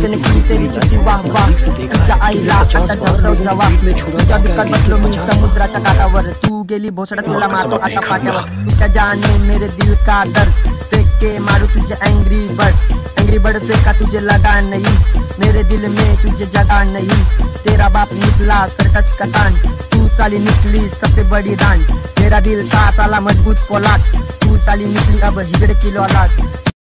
त्याने की तेरी चुकी वाह वाह। तुझ्या आईला आता धरतो जवाब तुझ्या दुःखात बसलो मी समुद्राच्या काठावर तू गेली भोसडा तुला मारतो आता पाट्यावर तुझ्या जाने मेरे दिल का दर्द फेंक के मारू तुझे एंग्री बर्ड एंग्री बर्ड फेंका तुझे लगा नहीं, मेरे दिल में तुझे जगह नहीं। तेरा बाप निकला सर्कस का तू साली निकली सबसे बड़ी दान मेरा दिल था साला मज़बूत पोलाद, तू साली निकली अब हिगड़ की लौलाद।